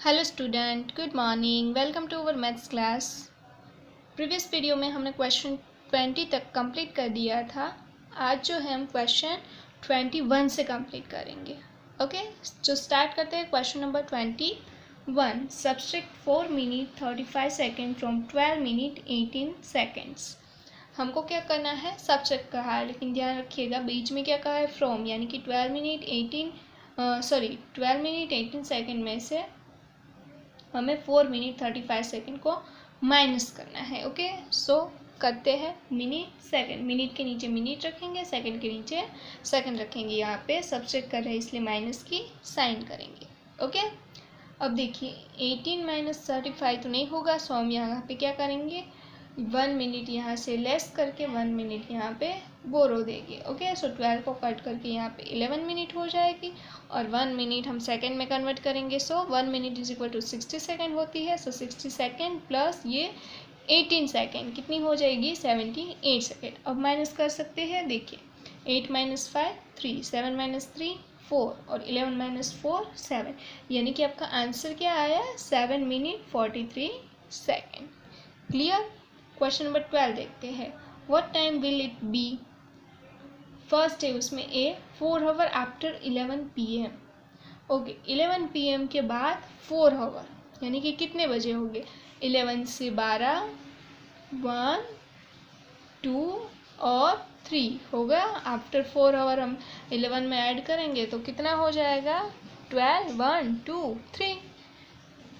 Hello student good morning welcome to our maths class previous video में हमने question twenty तक complete कर दिया था. आज जो है हम क्वेश्चन ट्वेंटी वन से कंप्लीट करेंगे. ओके जो स्टार्ट करते हैं question number twenty one subtract four minute thirty five second from twelve minute eighteen seconds हमको क्या करना है? सब्सट्रैक्ट कहा है, लेकिन ध्यान रखिएगा, बीच में क्या कहा है? फ्रॉम यानी कि twelve minute eighteen sorry twelve minute eighteen second में से हमें four minute thirty five second को माइनस करना है ओके सो करते हैं मिनट सेकेंड मिनट के नीचे मिनट रखेंगे सेकेंड के नीचे सेकेंड रखेंगे। यहाँ पे सब्सट्रैक्ट कर रहे हैं, इसलिए माइनस की साइन करेंगे ओके अब देखिए एटीन माइनस थर्टी फाइव तो नहीं होगा सो हम यहाँ पे क्या करेंगे? वन मिनट यहाँ से लेस करके वन मिनट यहाँ पे बोरो देंगे ओके सो ट्वेल्व को कट करके यहाँ पे इलेवन मिनट हो जाएगी और वन मिनट हम सेकंड में कन्वर्ट करेंगे so one minute is equal to sixty second होती है सो सिक्सटी सेकेंड प्लस ये एटीन सेकेंड कितनी हो जाएगी? सेवेंटी एट सेकेंड अब माइनस कर सकते हैं, देखिए eight minus five three seven minus three four और इलेवन माइनस फोर सेवन यानी कि आपका आंसर क्या आया? Seven minute forty three second clear question number twelve देखते हैं। What time will it be first है उसमें a four hour after eleven PM okay eleven PM के बाद फोर हावर यानी कि कितने बजे होंगे? इलेवन से बारह वन टू और थ्री होगा। आफ्टर फोर आवर हम इलेवन में ऐड करेंगे तो कितना हो जाएगा? ट्वेल्व वन टू थ्री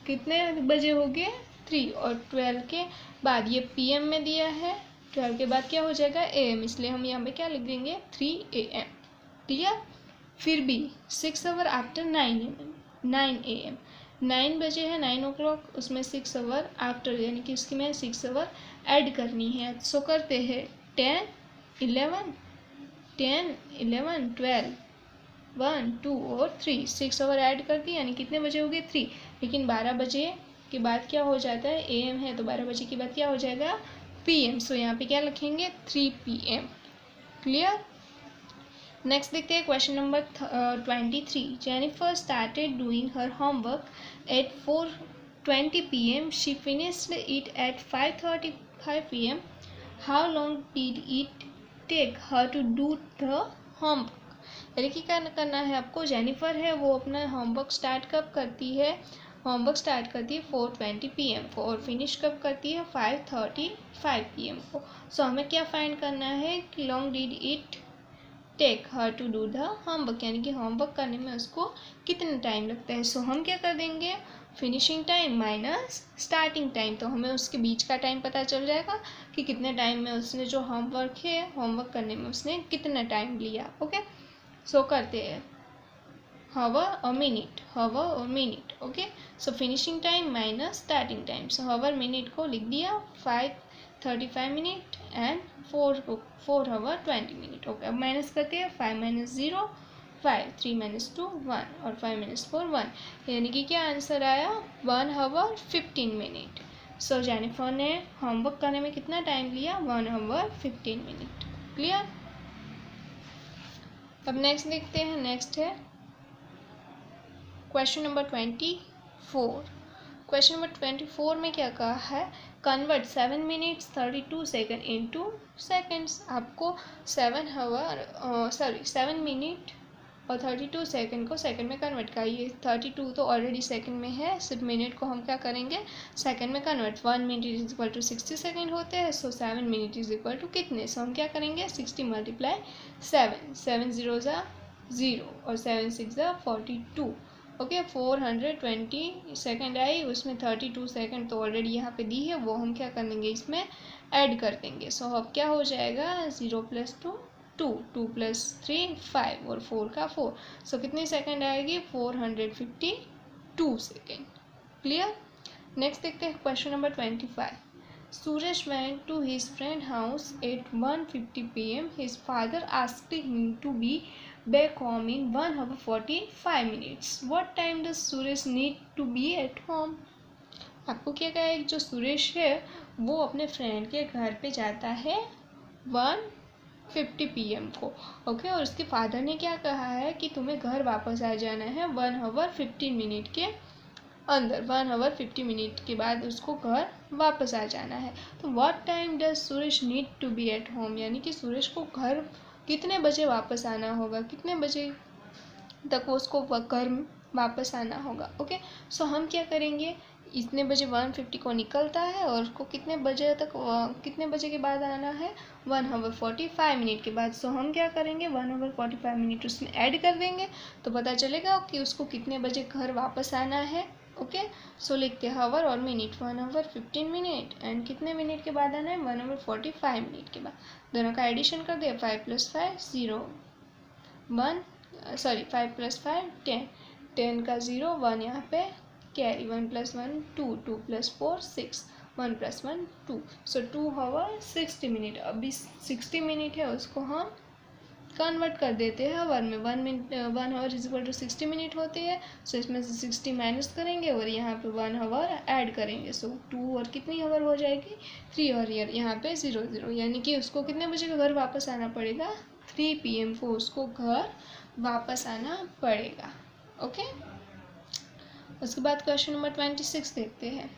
कितने बजे हो गए थ्री और ट्वेल्व के बाद ये पीएम में दिया है, ट्वेल्व के बाद क्या हो जाएगा? ए एम इसलिए हम यहाँ पे क्या लिख देंगे? थ्री ए एम क्लियर फिर भी six hour after nine M M nine AM nine बजे है नाइन ओ क्लॉक उसमें सिक्स आवर आफ्टर यानी कि उसकी मैं सिक्स आवर ऐड करनी है। सो करते हैं ten eleven ten eleven twelve one two और थ्री सिक्स आवर ऐड कर दी, यानी कितने बजे हो गए? थ्री लेकिन बारह बजे के बाद क्या हो जाता है? ए एम है तो बारह बजे के बाद क्या हो जाएगा? पी एम सो यहाँ पे क्या लिखेंगे? Three P M clear next देखते हैं question number twenty three Jennifer started doing her homework at four twenty PM she finished it at five thirty five PM how long did it take her to do the homework यानी कि क्या करना है आपको? Jennifer है, वो अपना homework start कब करती है? होमवर्क स्टार्ट करती है फोर ट्वेंटी पी एम को और फिनिश कब करती है five thirty five P M को। सो हमें क्या फाइंड करना है कि long did it take her to do the homework यानी कि होमवर्क करने में उसको कितना टाइम लगता है? सो so, हम क्या कर देंगे? Finishing time minus starting time तो हमें उसके बीच का टाइम पता चल जाएगा कि कितने टाइम में उसने जो होमवर्क है होमवर्क करने में उसने कितना टाइम लिया। ओके सो so, करते हैं। Hour or minute hour or minute, okay? So, finishing time minus starting time. So hour minute को लिख दिया five thirty five minute and four four hour twenty minute okay अब minus करते हैं five minus zero five three minus two one और five minus four one यानी कि क्या आंसर आया? One hour fifteen minute so Jennifer ने homework करने में कितना टाइम लिया? One hour fifteen minute clear अब नेक्स्ट देखते हैं नेक्स्ट है। Question number twenty four question number twenty four में क्या कहा है? Convert seven minutes thirty two second into seconds आपको seven hour sorry seven minute और थर्टी टू सेकेंड को सेकेंड में कन्वर्ट करिए थर्टी टू तो ऑलरेडी सेकेंड में है। सिर्फ़ मिनट को हम क्या करेंगे? सेकेंड में convert one minute is equal to sixty second होते हैं। So seven minute is equal to कितने? सो हम क्या करेंगे? Sixty multiply seven seven zero ज़ा ज़ीरो और सेवन सिक्स ज़ा forty two okay four hundred twenty second आई उसमें थर्टी टू सेकेंड तो ऑलरेडी यहाँ पे दी है वो हम क्या कर देंगे इसमें ऐड कर देंगे। सो so, अब क्या हो जाएगा zero plus two two two plus three five और फोर का फोर सो so, कितनी सेकेंड आएगी? Four hundred fifty two second clear next देखते हैं question number twenty five Suraj van went to his friend house at 1:50 p.m. His father asked him to be back home in 1 hour 45 minutes. What time does Suresh need to be at home? आपको क्या कहा है जो सुरेश है, वो अपने friend के घर पे जाता है वन फिफ्टी पी को ओके? और उसके फादर ने क्या कहा है कि तुम्हें घर वापस आ जाना है वन आवर फिफ्टीन मिनट के अंदर वन आवर फिफ्टी मिनट के बाद उसको घर वापस आ जाना है तो what time does Suresh need to be at home यानी कि सुरेश को घर कितने बजे वापस आना होगा? कितने बजे तक उसको घर वापस आना होगा? ओके सो हम क्या करेंगे? इतने बजे वन फिफ्टी को निकलता है और उसको कितने बजे तक कितने बजे के बाद आना है? One hour forty five minute के बाद। सो हम क्या करेंगे? One hour forty five minute उसमें ऐड कर देंगे। तो पता चलेगा कि उसको कितने बजे घर वापस आना है? ओके सो लिखते हैं आवर और minute one hour fifteen minute and कितने मिनट के बाद आना है? One hour forty five minute के बाद। दोनों का एडिशन कर दिया five plus five zero one sorry five plus five ten ten का ज़ीरो वन यहाँ पे carry one plus one two two plus four six one plus one two so two hour sixty minute अभी sixty minute है, उसको हम convert कर देते हैं आवर में one minute one hour is equal to sixty minute होती है सो so इसमें से सिक्सटी माइनस करेंगे और यहाँ पे वन आवर ऐड करेंगे सो टू और कितनी आवर हो जाएगी? थ्री और ईयर यहाँ पे ज़ीरो ज़ीरो यानी कि उसको कितने बजे का घर वापस आना पड़ेगा? थ्री पी एम को उसको घर वापस आना पड़ेगा ओके okay? उसके बाद क्वेश्चन नंबर ट्वेंटी सिक्स देखते हैं।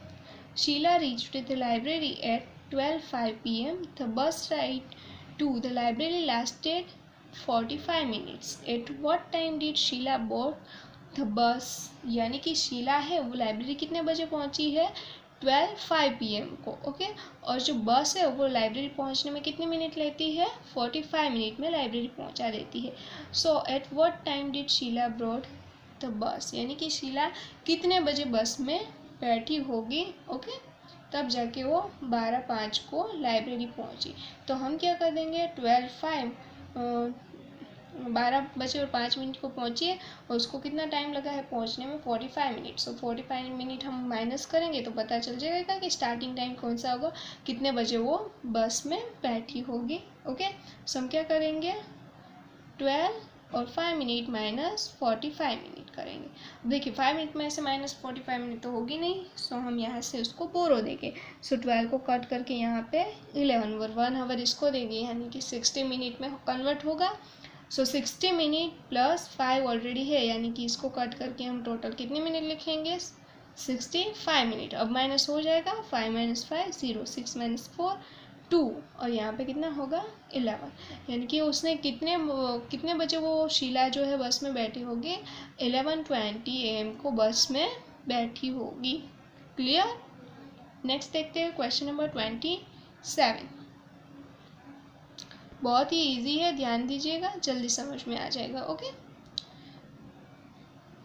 Sheela reach the library at twelve five P M the bus ride to the library lasted forty five minutes at what time did Sheela board the bus यानी कि शीला है, वो library कितने बजे पहुँची है? ट्वेल्व फाइव पी एम को okay और जो बस है, वो लाइब्रेरी पहुँचने में कितने मिनट लेती है? फोर्टी फाइव मिनट में लाइब्रेरी पहुँचा देती है। So at what time did Sheela board the bus यानी कि शीला कितने बजे बस में बैठी होगी ओके तब जाके वो बारह पाँच को लाइब्रेरी पहुँची। तो हम क्या कर देंगे? ट्वेल्व फाइव बारह बजे और पाँच मिनट को पहुँची है और उसको कितना टाइम लगा है पहुँचने में? Forty five minute. So forty five minute हम माइनस करेंगे तो पता चल जाएगा कि स्टार्टिंग टाइम कौन सा होगा, कितने बजे वो बस में बैठी होगी। ओके सो हम क्या करेंगे? ट्वेल्व और five minute minus forty five minute करेंगे। देखिए फाइव मिनट में से माइनस फोर्टी फाइव मिनट तो होगी नहीं सो हम यहाँ से उसको बोरो देंगे। सो ट्वेल्व को कट करके यहाँ पे इलेवन वर वन आवर इसको देंगे यानी कि सिक्सटी मिनट में कन्वर्ट होगा। So sixty minute plus five already है, यानी कि इसको कट करके हम टोटल कितने मिनट लिखेंगे? सिक्सटी फाइव मिनट अब माइनस हो जाएगा five minus five zero six minus four two और यहाँ पे कितना होगा? इलेवन। यानी कि उसने कितने कितने बजे वो शीला जो है बस में बैठी होगी? एलेवन ट्वेंटी एम को बस में बैठी होगी। क्लियर नेक्स्ट देखते हैं क्वेश्चन नंबर ट्वेंटी सेवन बहुत ही इजी है, ध्यान दीजिएगा, जल्दी समझ में आ जाएगा okay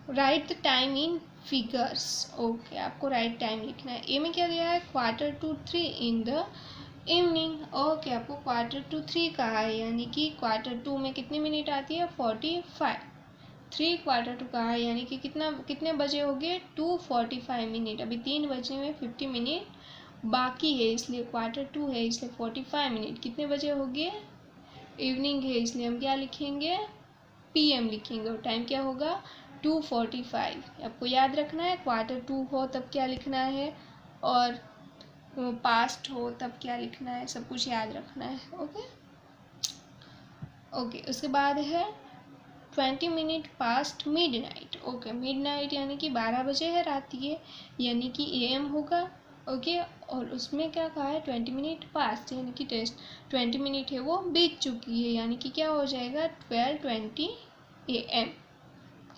right the time in figures okay आपको राइट टाइम लिखना है। ए में क्या दिया है? Quarter to three in the evening, okay, आपको क्वार्टर टू थ्री कहा है, यानी कि क्वार्टर टू में कितनी मिनट आती है? Forty five. Three quarter to कहा है, यानी कि कितना, कितने बजे हो गए? Two forty five minute. अभी तीन बजे में फिफ्टी मिनट बाकी है, इसलिए क्वार्टर टू है, इसलिए फोर्टी फाइव मिनट। कितने बजे हो गए? इवनिंग है, इसलिए हम क्या लिखेंगे? पीएम लिखेंगे। और टाइम क्या होगा? Two forty five. आपको याद रखना है, क्वार्टर टू हो तब क्या लिखना है? और पास्ट हो, तब क्या लिखना है, सब कुछ याद रखना है ओके ओके उसके बाद है twenty minute past midnight okay midnight यानी कि बारह बजे है रात के यानी कि ए एम होगा ओके और उसमें क्या कहा है ट्वेंटी मिनट पास्ट यानी कि टेस्ट ट्वेंटी मिनट है वो बीत चुकी है, यानी कि क्या हो जाएगा twelve twenty A M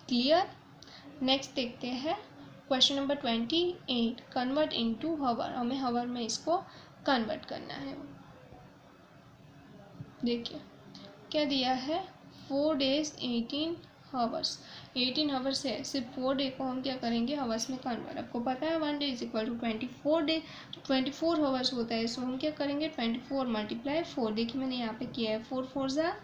clear next देखते हैं। Question number twenty eight convert into hour हमें हवर में इसको कन्वर्ट करना है। देखिए, क्या दिया है? Four days eighteen hours eighteen hours है। सिर्फ़ फोर डे को हम क्या करेंगे? हावर्स में कन्वर्ट आपको पता है one day is equal to twenty four day twenty four hours होता है। सो हम क्या करेंगे? ट्वेंटी फोर मल्टीप्लाई फोर देखिए, मैंने यहाँ पे किया है। फोर फोर ज़ा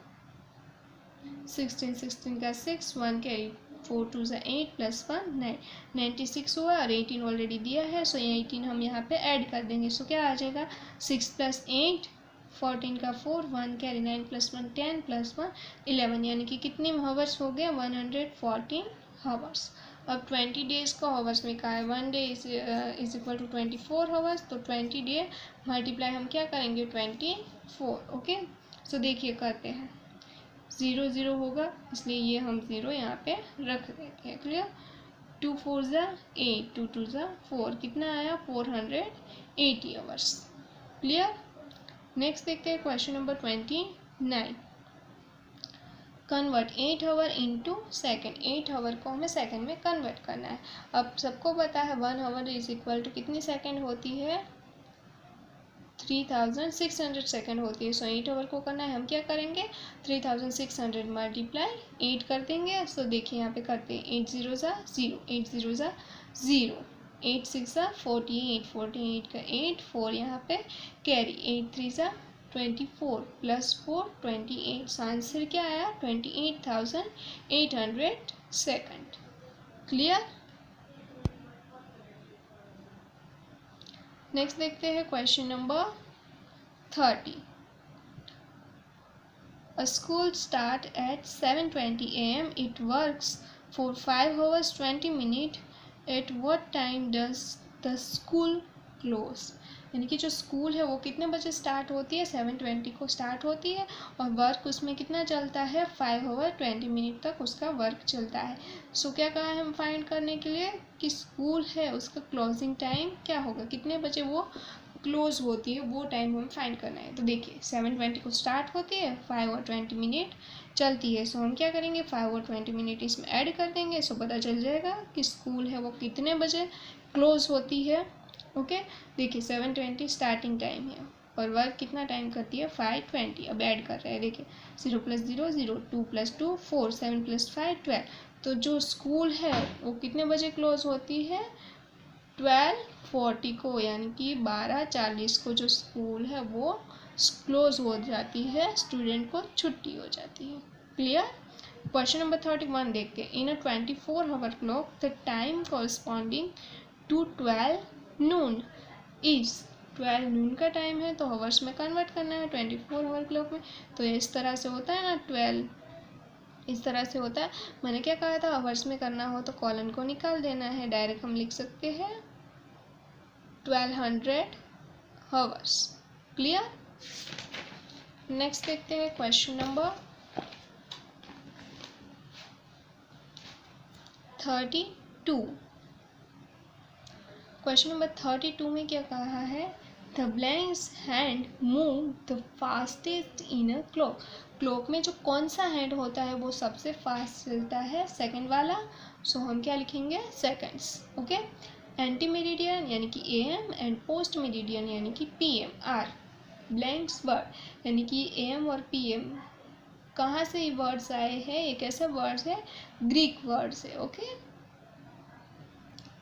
सिक्सटीन सिक्सटीन का six one carry four two ज़ा eight plus one nine ninety six हुआ और एटीन ऑलरेडी दिया है, सो एटीन हम यहाँ पे ऐड कर देंगे। सो क्या आ जाएगा? सिक्स प्लस एट, फोर्टीन का four, one carry nine plus one, ten plus one, eleven, यानी कि कितने हावर्स हो गए वन हंड्रेड फोर्टीन हावर्स अब ट्वेंटी डेज़ का हावर्स में कहा है, one day is is equal to twenty four hours तो ट्वेंटी डे मल्टीप्लाई हम क्या करेंगे? ट्वेंटी फोर ओके सो देखिए करते हैं। ज़ीरो ज़ीरो होगा, इसलिए ये हम ज़ीरो यहाँ पे रख देते हैं क्लियर टू फोर ज़ा एट टू टू ज़ा फोर कितना आया? Four hundred eighty hours clear next देखते हैं question number twenty nine convert eight hour into second eight hour को हमें सेकेंड में कन्वर्ट करना है। अब सबको पता है one hour is equal to कितनी सेकेंड होती है? Three thousand six hundred second होती है। सो एट आवर को करना है, हम क्या करेंगे? Three thousand six hundred multiply eight कर देंगे। सो देखिए, यहाँ पे करते हैं। एट ज़ीरो ज़ा ज़ीरो एट ज़ीरो ज़ा ज़ीरो एट सिक्स ज़ा फोर्टी एट फोर्टी एट का एट फोर यहाँ पे कैरी एट थ्री ज़ा twenty four plus four twenty eight so answer क्या आया? Twenty eight thousand eight hundred second clear next देखते हैं question number thirty a school start at seven twenty A M it works for five hours twenty minute at what time does the school close यानी कि जो school है वो कितने बजे start होती है? सेवन ट्वेंटी को स्टार्ट होती है और वर्क उसमें कितना चलता है? फाइव ओवर ट्वेंटी मिनट तक उसका वर्क चलता है। सो क्या कहा है हम फाइंड करने के लिए? कि स्कूल है, उसका क्लोजिंग टाइम क्या होगा? कितने बजे वो क्लोज होती है, वो टाइम हमें फाइंड करना है। तो देखिए सेवन ट्वेंटी को स्टार्ट होती है फाइव और ट्वेंटी मिनट चलती है। सो हम क्या करेंगे? फाइव और ट्वेंटी मिनट इसमें ऐड कर देंगे। सो पता चल जाएगा कि स्कूल है वो कितने बजे क्लोज होती है। ओके देखिए सेवन ट्वेंटी स्टार्टिंग टाइम है। और वर्क कितना टाइम करती है? फाइव ट्वेंटी अब ऐड कर रहे हैं। देखिए zero plus zero zero two plus two four seven plus five twelve तो जो स्कूल है, वो कितने बजे क्लोज होती है? ट्वेल्व फोर्टी को, यानी कि बारह चालीस को जो स्कूल है, वो क्लोज हो जाती है। स्टूडेंट को छुट्टी हो जाती है। Clear question number thirty one देखते हैं। In a twenty four hour clock the time corresponding to twelve noon. Is twelve noon का टाइम है तो हवर्स में कन्वर्ट करना है ट्वेंटी फोर आवर क्लॉक में। तो इस तरह से होता है ना, ट्वेल्व। इस तरह से होता है। मैंने क्या कहा था? हवर्स में करना हो तो कॉलन को निकाल देना है। डायरेक्ट हम लिख सकते हैं twelve hundred hours clear next देखते हैं question number thirty two question number thirty two में क्या कहा है? The blanks hand move the fastest in a clock. Clock में जो कौन सा हैंड होता है, वो सबसे फास्ट चलता है? सेकंड वाला। सो हम क्या लिखेंगे? सेकंड्स। ओके? एंटी मेरिडियन यानी कि A M and post meridian यानी कि P M are. Blanks word यानी कि ए एम और पी एम कहाँ से ये वर्ड्स आए हैं? एक ऐसा वर्ड्स है? ग्रीक वर्ड्स है। ओके?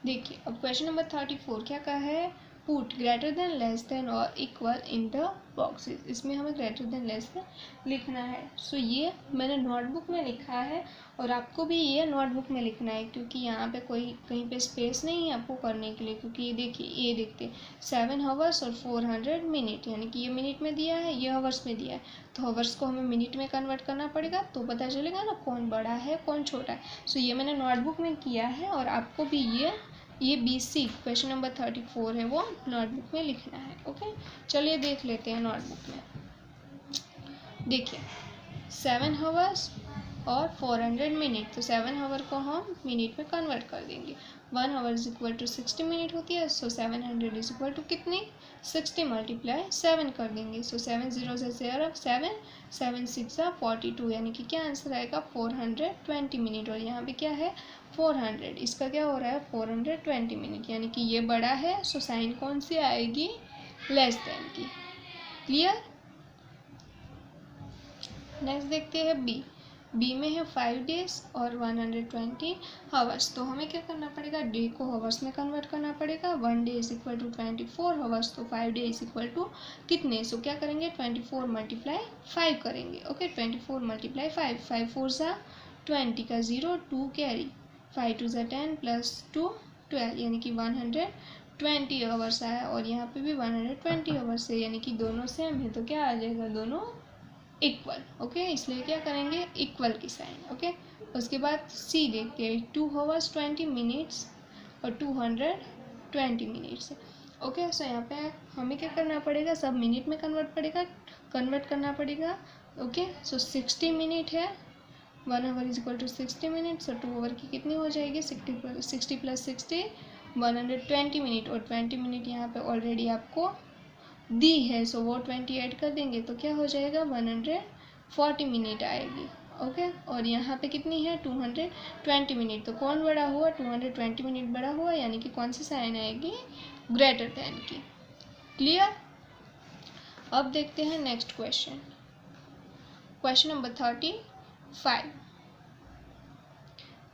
देखिए अब क्वेश्चन नंबर थर्टी फोर क्या कहा है? Put greater than less than और इक्वल इन द बॉक्सेस इसमें हमें ग्रेटर देन लेस देन लिखना है। सो so, ये मैंने नोटबुक में लिखा है और आपको भी ये नोटबुक में लिखना है क्योंकि यहाँ पे कोई कहीं पे स्पेस नहीं है आपको करने के लिए क्योंकि ये देखिए ये देखते सेवन हावर्स और फोर हंड्रेड मिनट यानी कि ये मिनट में दिया है ये हावर्स में दिया है। तो हावर्स को हमें मिनट में कन्वर्ट करना पड़ेगा तो पता चलेगा ना कौन बड़ा है कौन छोटा है। सो so, ये मैंने नोटबुक में किया है और आपको भी ये ये B C question number thirty four है, वो नोटबुक में लिखना है ओके चलिए देख लेते हैं नोटबुक में। देखिए सेवन हावर्स और फोर हंड्रेड मिनट तो सेवन हावर को हम मिनट में कन्वर्ट कर देंगे। One hour is equal to sixty minute होती है so seven hundred is equal to कितनी? सिक्सटी मल्टीप्लाई सेवन कर देंगे सो सेवन ज़ीरो से seven seven six forty two यानी कि क्या आंसर आएगा? फोर हंड्रेड ट्वेंटी मिनट और यहाँ पे क्या है? फोर हंड्रेड इसका क्या हो रहा है? फोर हंड्रेड ट्वेंटी मिनट यानी कि ये बड़ा है सो साइन कौन सी आएगी? लेस देन की क्लियर नेक्स्ट देखते हैं बी बी में है फाइव डेज़ और वन हंड्रेड ट्वेंटी हावर्स तो हमें क्या करना पड़ेगा? डे को हावर्स में कन्वर्ट करना पड़ेगा. One day is equal to twenty four hours तो five day is equal to कितने? सो क्या करेंगे? ट्वेंटी फोर मल्टीप्लाई फाइव करेंगे. Okay twenty four multiply five five four ज़ा ट्वेंटी का zero two carry five two ज़ा ten plus two twelve यानी कि वन हंड्रेड ट्वेंटी आवर्स आया और यहाँ पे भी वन हंड्रेड ट्वेंटी आवर्स है. यानी कि दोनों सेम है. तो क्या आ जाएगा? दोनों इक्वल, ओके? इसलिए क्या करेंगे? इक्वल की साइन ओके? उसके बाद सी देखते हैं टू आवर्स ट्वेंटी मिनट्स और two hundred twenty minutes okay? So यहाँ पे हमें क्या करना पड़ेगा? सब मिनट में कन्वर्ट पड़ेगा कन्वर्ट करना पड़ेगा, ओके? सो सिक्सटी मिनट है one hour is equal to sixty minute so two hour की कितनी हो जाएगी? Sixty sixty plus sixty one hundred twenty minute और ट्वेंटी मिनट यहाँ पे ऑलरेडी आपको दी है सो वो ट्वेंटी ऐड कर देंगे तो क्या हो जाएगा? वन हंड्रेड फोर्टी मिनट आएगी ओके और यहाँ पे कितनी है? टू हंड्रेड ट्वेंटी मिनट तो कौन बड़ा हुआ? टू हंड्रेड ट्वेंटी मिनट बड़ा हुआ, यानी कि कौन सी साइन आएगी? ग्रेटर दैन की। क्लियर अब देखते हैं next question question number thirty five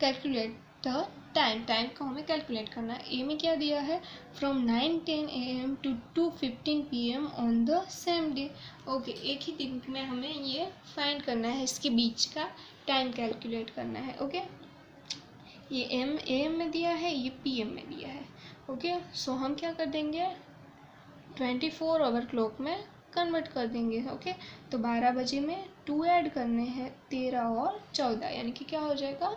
calculate the time time को हमें कैलकुलेट करना है। ए में क्या दिया है? From nine ten A M to two fifteen P M on the same day okay एक ही दिन में हमें ये फाइंड करना है, इसके बीच का टाइम कैलकुलेट करना है ओके? ये एम ए एम में दिया है, ये पी एम में दिया है ओके? सो हम क्या कर देंगे? ट्वेंटी फोर आवर क्लॉक में कन्वर्ट कर देंगे ओके तो बारह बजे में टू ऐड करने हैं तेरह और चौदह, यानी कि क्या हो जाएगा?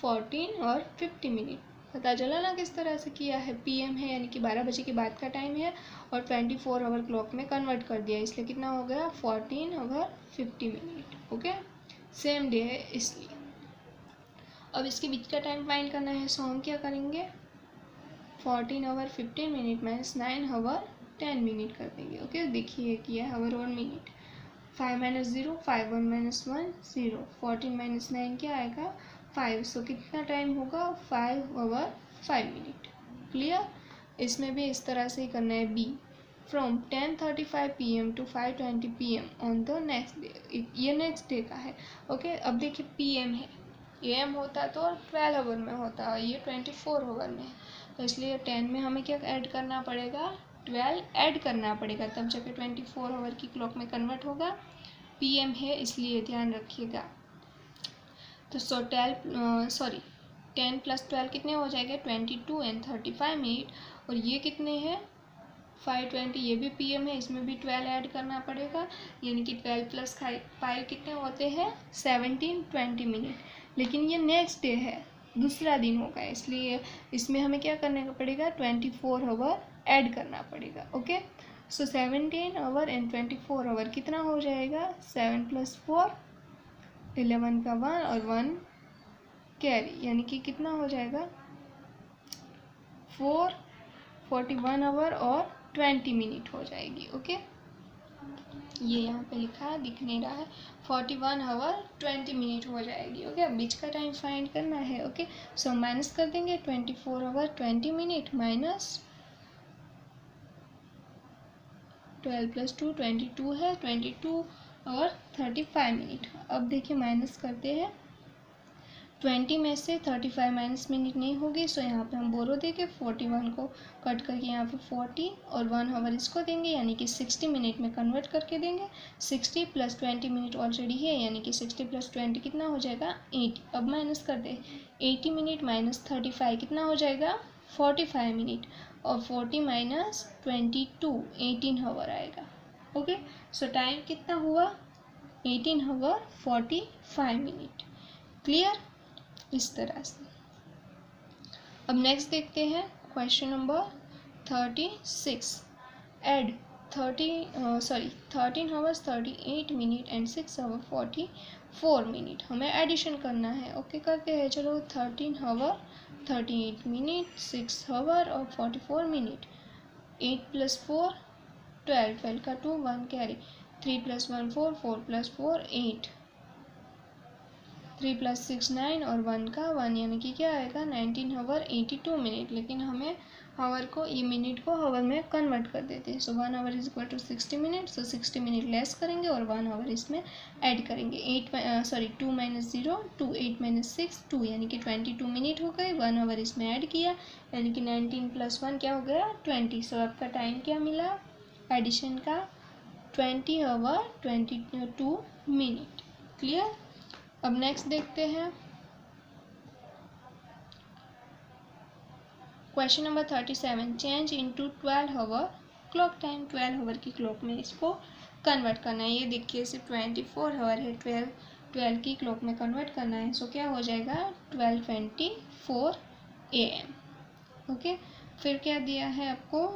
फोर्टीन और फिफ्टी मिनट। पता चला ना किस तरह से किया है? पीएम है, यानी कि बारह बजे के बाद का टाइम है और ट्वेंटी फोर आवर क्लॉक में कन्वर्ट कर दिया इसलिए कितना हो गया? Fourteen hour fifty minute okay same day है इसलिए। अब इसके बीच का टाइम फाइंड करना है सो हम क्या करेंगे? Fourteen hour fifteen minute minus nine hour ten minute कर देंगे ओके देखिए किया है hour one minute five minus zero five one minus one zero fourteen minus nine क्या आएगा? फाइव सो कितना टाइम होगा? Five hour five minute clear इसमें भी इस तरह से ही करना है B from ten thirty five P M to five twenty P M on the next day ये नेक्स्ट डे का है. ओके? अब देखिए पी एम है. ए एम होता तो ट्वेल्व आवर में होता. है ये ट्वेंटी फोर आवर में है. तो इसलिए टेन में हमें क्या ऐड करना पड़ेगा? ट्वेल्व ऐड करना पड़ेगा, तब जाके ट्वेंटी फोर आवर की क्लॉक में कन्वर्ट होगा। पीएम है, इसलिए ध्यान रखिएगा। तो so twelve sorry ten plus twelve कितने हो जाएँगे? Twenty two and thirty five minute और ये कितने हैं? फाइव ट्वेंटी ये भी पीएम है, इसमें भी ट्वेल्व ऐड करना पड़ेगा। यानी कि ट्वेल्व प्लस फाइव कितने होते हैं? सेवनटीन ट्वेंटी मिनट लेकिन ये नेक्स्ट डे है, दूसरा दिन होगा, इसलिए इसमें हमें क्या करने का पड़ेगा? ट्वेंटी फोर आवर ऐड करना पड़ेगा, okay? So seventeen hour and twenty four hour कितना हो जाएगा? सेवन प्लस फोर इलेवन का वन और वन कैरी यानी कि कितना हो जाएगा? फोर फोर्टी वन आवर और ट्वेंटी मिनट हो जाएगी, ओके? ये यहाँ पे लिखा है, दिख नहीं रहा है। Forty one hour twenty minute हो जाएगी, ओके? अब बीच का टाइम फाइंड करना है, ओके? सो माइनस कर देंगे twenty four hour twenty minute minus twelve plus two twenty two है, ट्वेंटी टू और थर्टी फाइव मिनट। अब देखिए माइनस करते हैं। ट्वेंटी में से थर्टी फाइव माइनस मिनट नहीं होगी सो यहाँ पे हम बोरो देंगे। फोर्टी वन को कट करके यहाँ पे फोर्टी और वन आवर इसको देंगे, यानी कि सिक्सटी मिनट में कन्वर्ट करके देंगे। Sixty plus twenty minute already है, यानी कि सिक्सटी प्लस ट्वेंटी कितना हो जाएगा? एटी। अब माइनस कर दे eighty minute minus thirty five कितना हो जाएगा? Forty five minute. और forty minus twenty two eighteen hour आएगा। ओके सो टाइम कितना हुआ? Eighteen hour forty five minute clear इस तरह से। अब नेक्स्ट देखते हैं। Question number thirty six add thirty sorry thirteen hours thirty eight minute and six hour forty four minute हमें एडिशन करना है। ओके okay, करते हैं चलो thirteen hour thirty eight minute six or और forty four minute eight plus four twelve twelve का two one carry three plus one four four plus four eight three plus six nine और one का one यानी कि क्या आएगा? Nineteen hour eighty two minute लेकिन हमें हावर को ये मिनट को हावर में कन्वर्ट कर देते हैं। So one hour is equal to sixty minute so sixty minute less करेंगे और वन आवर इसमें ऐड करेंगे। Eight sorry two minus zero two eight minus six two यानी कि ट्वेंटी टू मिनट हो गए। वन आवर इसमें ऐड किया, यानी कि नाइनटीन प्लस वन क्या हो गया? ट्वेंटी सो आपका टाइम क्या मिला? एडिशन का twenty hour twenty two minute clear अब नेक्स्ट देखते हैं। Question number thirty seven change into twelve hour clock time twelve hour की क्लॉक में इसको कन्वर्ट करना है। ये देखिए, सिर्फ़ ट्वेंटी फोर हावर है। ट्वेल्व ट्वेल्व की क्लॉक में कन्वर्ट करना है। सो क्या हो जाएगा? Twelve twenty four A M okay फिर क्या दिया है आपको?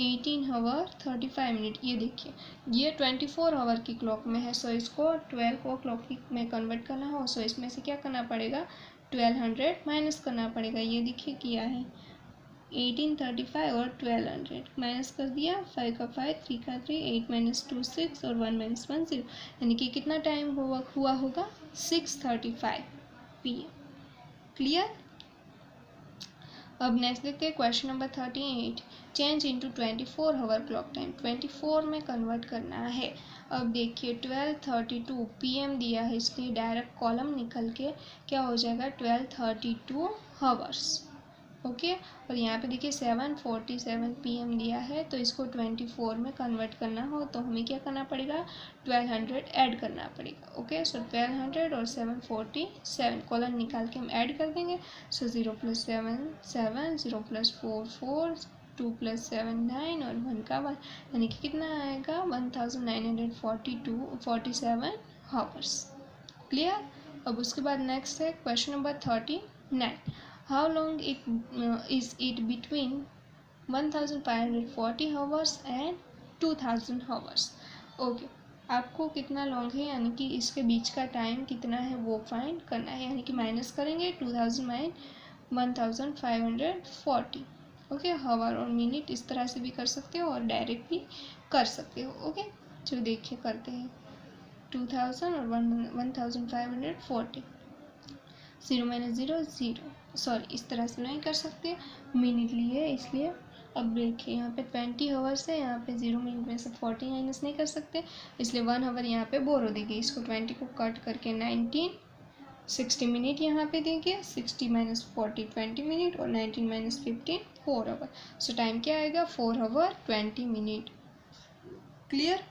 Eighteen hour thirty five minute ये देखिए, ये ट्वेंटी फोर आवर की क्लॉक में है। सो इसको ट्वेल्व ओ क्लॉक में कन्वर्ट करना हो। सो इसमें से क्या करना पड़ेगा? ट्वेल्व हंड्रेड माइनस करना पड़ेगा। ये देखिए किया है। एटीन थर्टी फाइव और ट्वेल्व हंड्रेड माइनस कर दिया। फाइव का फाइव, थ्री का three, eight minus two six और वन माइनस वन ज़ीरो। यानी कि कितना टाइम हुआ हुआ होगा? Six thirty five P clear? अब नेक्स्ट देखते हैं question number thirty eight. Change into twenty four hour clock time twenty four में कन्वर्ट करना है। अब देखिए twelve thirty two P M दिया है इसलिए डायरेक्ट कॉलम निकल के क्या हो जाएगा twelve thirty two hours okay और यहाँ पे देखिए seven forty seven P M दिया है तो इसको ट्वेंटी फोर में कन्वर्ट करना हो तो हमें क्या करना पड़ेगा? ट्वेल्व हंड्रेड ऐड करना पड़ेगा ओके सो ट्वेल्व हंड्रेड और सेवन फोर्टी सेवन कॉलम निकाल के हम ऐड कर देंगे so zero plus seven seven zero plus four four two plus seven nine और वन का वन, यानी कि कितना आएगा? One thousand nine hundred forty two forty seven hours clear अब उसके बाद नेक्स्ट है question number thirty nine how long it is it between one thousand five hundred forty hours and two thousand hours okay आपको कितना long है, यानी कि इसके बीच का टाइम कितना है, वो फाइंड करना है, यानी कि माइनस करेंगे two thousand minus one thousand five hundred forty okay hour और मिनट इस तरह से भी कर सकते हो और डायरेक्ट भी कर सकते हो ओके जो देखिए, करते हैं। टू थाउज़ेंड और one one thousand five hundred forty zero minus zero zero sorry इस तरह से नहीं कर सकते। मिनट लिए, इसलिए। अब देखिए, यहाँ पे ट्वेंटी हावर्स है, यहाँ पे ज़ीरो मिनट में से फोर्टी माइनस नहीं कर सकते। इसलिए वन हावर यहाँ पे बोर हो देगी। इसको ट्वेंटी को कट करके नाइनटीन सिक्सटी मिनट यहाँ पे देंगे, sixty minus forty twenty minute और nineteen minus fifteen four hour so time क्या आएगा? Four hour twenty minute clear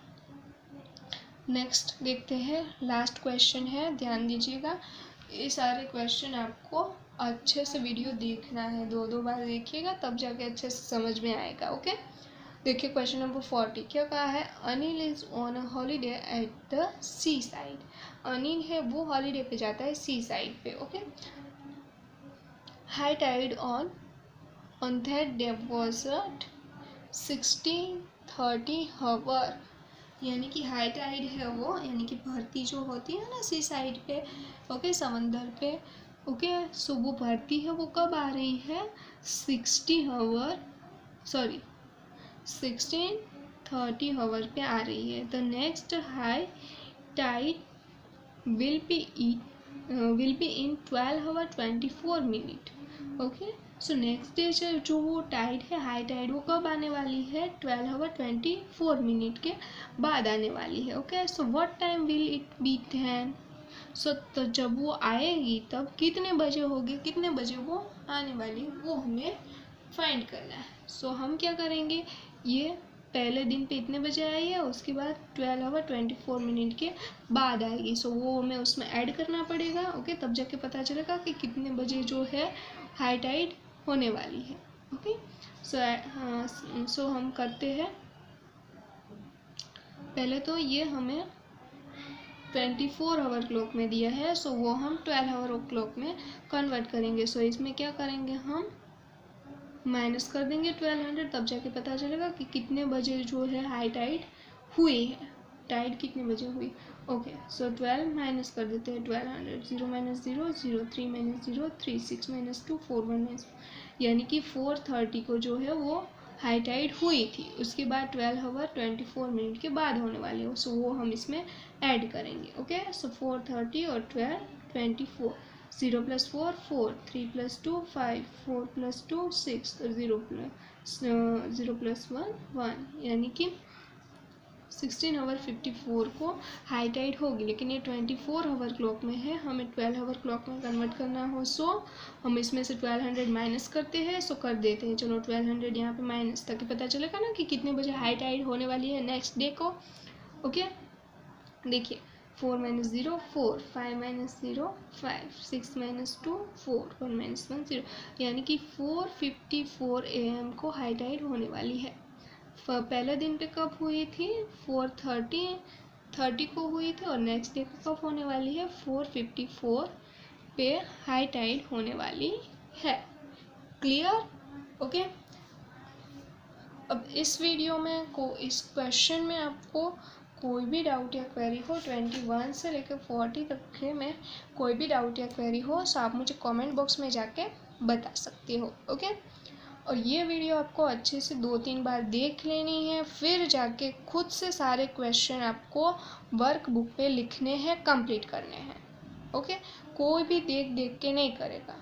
next देखते हैं। लास्ट क्वेश्चन है। ध्यान दीजिएगा। ये सारे क्वेश्चन आपको अच्छे से वीडियो देखना है। दो दो बार देखिएगा, तब जाके अच्छे से समझ में आएगा ओके देखिए क्वेश्चन नंबर फोर्टी क्या कहा है? Anil is on a holiday at the sea side Anil है, वो हॉलीडे पे जाता है सी साइड पे okay high tide on on that day was sixteen thirty hour यानी कि हाई टाइड है वो, यानी कि भर्ती जो होती है ना सी साइड पे ओके समंदर पे ओके सो वो भर्ती है, वो कब आ रही है? Sixty hour sorry sixteen thirty hour पे आ रही है। The next high tide will be will be in twelve hour twenty four minute okay so next day से जो वो टाइड है हाई टाइड वो कब आने वाली है? Twelve hour twenty four minute के बाद आने वाली है। Okay so what time will it be then so तो जब वो आएगी तब कितने बजे होगी? कितने बजे वो आने वाली वो हमें फाइंड करना है। सो so, हम क्या करेंगे? ये पहले दिन पे इतने बजे आई है, उसके बाद twelve hour twenty four minute के बाद आएगी सो वो हमें उसमें ऐड करना पड़ेगा ओके तब जाके पता चलेगा कि कितने बजे जो है हाई टाइड होने वाली है ओके सो हाँ सो हम करते हैं। पहले तो ये हमें ट्वेंटी फोर आवर क्लॉक में दिया है सो वो हम ट्वेल्व आवर क्लॉक में कन्वर्ट करेंगे। सो इसमें क्या करेंगे हम? माइनस कर देंगे ट्वेल्व हंड्रेड, तब जाके पता चलेगा कि कितने बजे जो है हाई टाइड हुई है। टाइड कितने बजे हुई? ओके सो ट्वेल्व माइनस कर देते हैं twelve hundred zero minus zero zero three minus zero three six minus two four one minus यानी कि फोर थर्टी को जो है वो हाई टाइड हुई थी। उसके बाद twelve hour twenty four minute के बाद होने वाली हो। सो वो हम इसमें ऐड करेंगे। ओके सो फोर थर्टी और twelve twenty four zero plus four four, three plus two, five, four plus two, six और zero plus zero plus one one. यानी कि सिक्सटीन आवर फिफ्टी फोर को हाई टाइड होगी, लेकिन ये twenty four hour clock में है। हमें ट्वेल्व आवर क्लॉक में कन्वर्ट करना हो सो हम इसमें से ट्वेल्व हंड्रेड माइनस करते हैं सो कर देते हैं। चलो ट्वेल्व हंड्रेड यहाँ पे माइनस ताकि पता चलेगा ना कि कितने बजे हाई टाइड होने वाली है नेक्स्ट डे को। ओके देखिए four minus zero, four, five minus zero, five, six minus two, four, one minus one zero. यानी कि four fifty four A M को हाई टाइड होने वाली है। पहले दिन पे कब हुई थी? फोर थर्टी थर्टी को हुई थी और नेक्स्ट डे पे कब होने वाली है? फोर फिफ्टी फोर पे हाई टाइड होने वाली है। क्लियर? ओके? अब इस वीडियो में को इस क्वेश्चन में आपको कोई भी डाउट या क्वेरी हो ट्वेंटी वन से लेकर फोर्टी तक के में कोई भी डाउट या क्वेरी हो सो आप मुझे कमेंट बॉक्स में जाके बता सकते हो ओके और ये वीडियो आपको अच्छे से दो तीन बार देख लेनी है, फिर जाके खुद से सारे क्वेश्चन आपको वर्क बुक पे लिखने हैं कंप्लीट करने हैं ओके कोई भी देख देख के नहीं करेगा।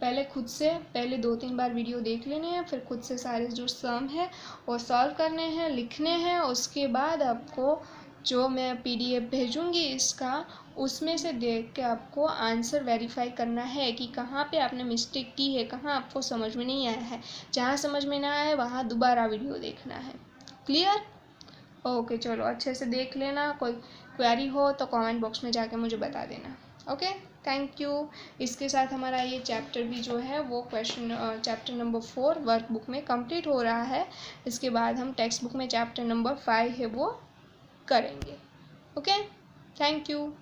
पहले खुद से, पहले दो तीन बार वीडियो देख लेने हैं, फिर खुद से सारे जो सम है, वो सॉल्व करने हैं, लिखने हैं, उसके बाद आपको जो मैं पीडीएफ भेजूँगी इसका, उसमें से देख के आपको आंसर वेरीफाई करना है कि कहाँ पे आपने मिस्टेक की है, कहाँ आपको समझ में नहीं आया है। जहाँ समझ में ना आए वहाँ दोबारा वीडियो देखना है। क्लियर ओके चलो, अच्छे से देख लेना। कोई क्वेरी हो तो कमेंट बॉक्स में जाके मुझे बता देना। ओके थैंक यू इसके साथ हमारा ये चैप्टर भी जो है, वो question chapter number four work book में कंप्लीट हो रहा है। इसके बाद हम टेक्स्ट बुक में चैप्टर नंबर फाइव है वो करेंगे। Okay thank you